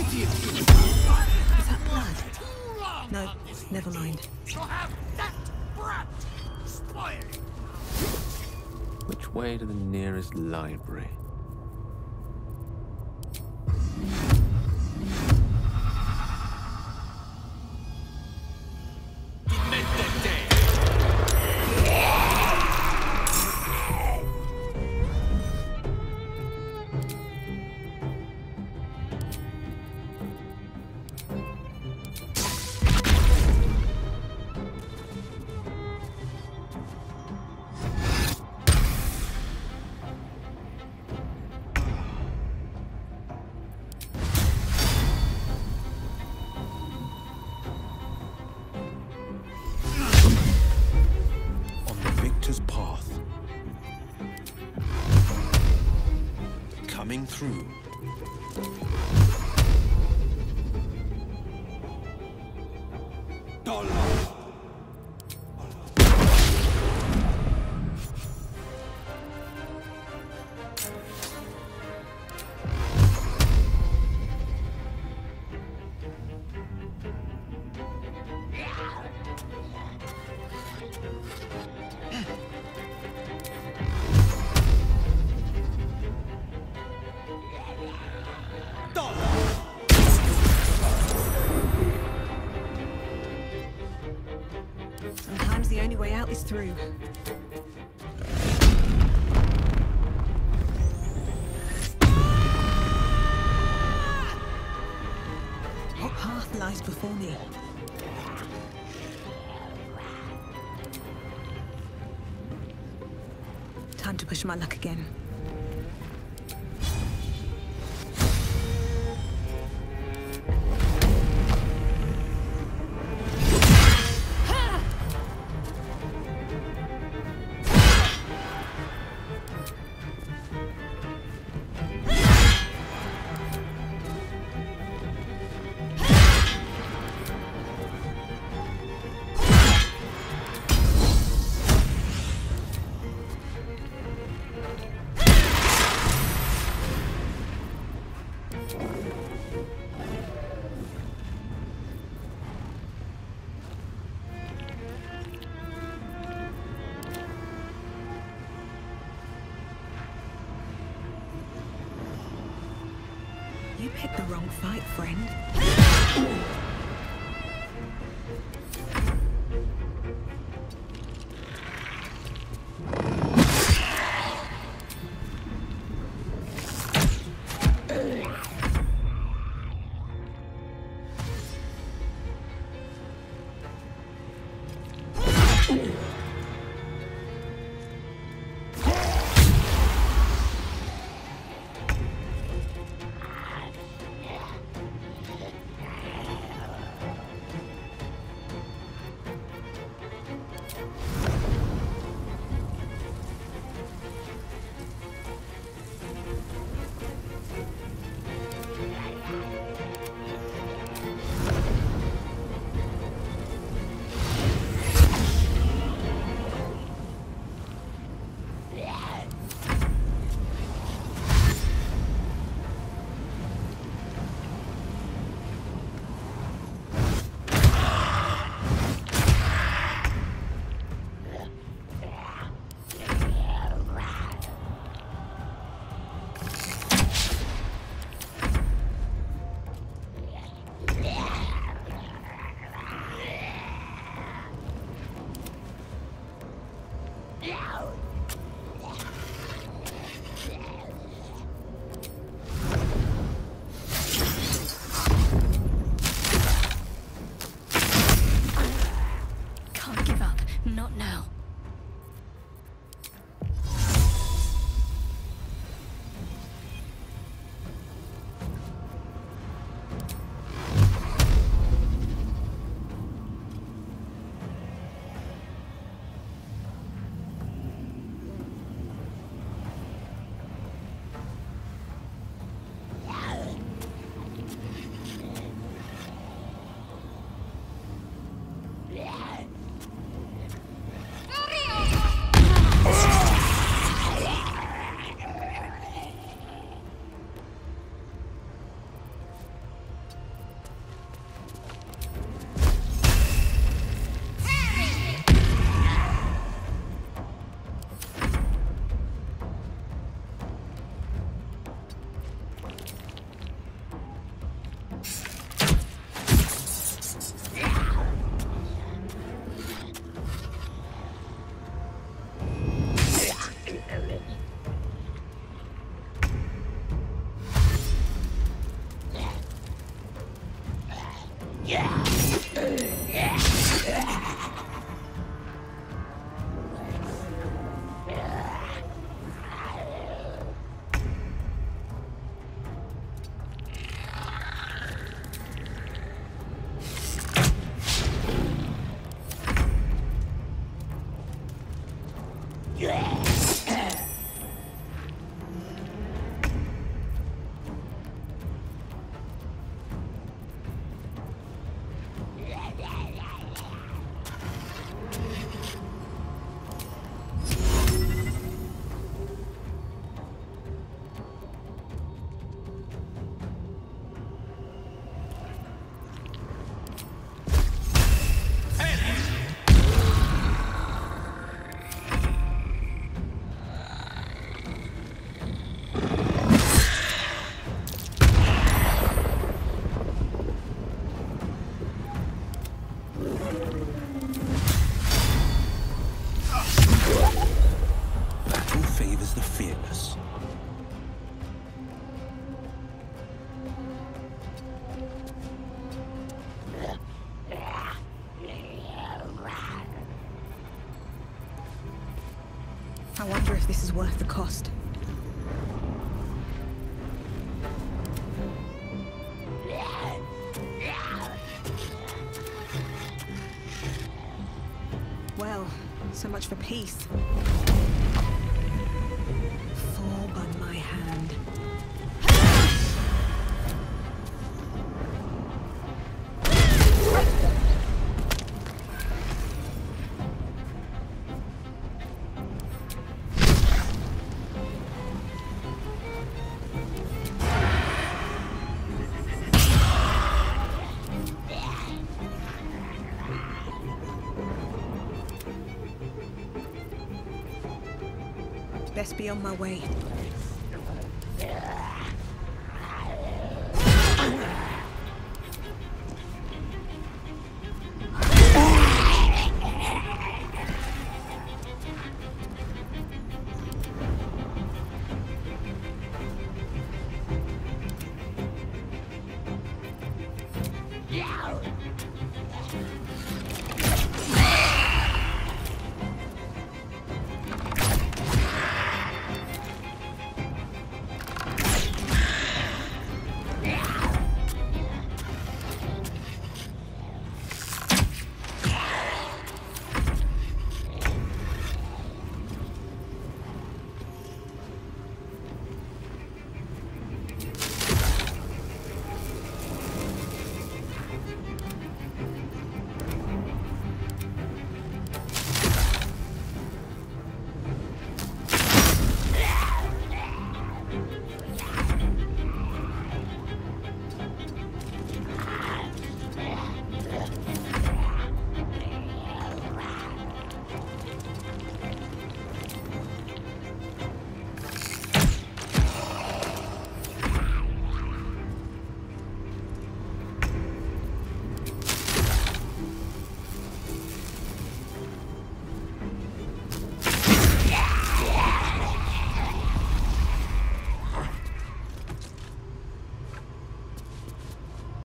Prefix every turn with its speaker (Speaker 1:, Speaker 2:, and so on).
Speaker 1: Gideon!
Speaker 2: Is that blood? No, never mind.
Speaker 1: To have that brat!
Speaker 3: Which way to the nearest library?
Speaker 4: Coming through.
Speaker 2: To push my luck again. Fight, friend.
Speaker 4: Yeah! Favors the fearless.
Speaker 2: I wonder if this is worth the cost. Well, so much for peace. Best be on my way.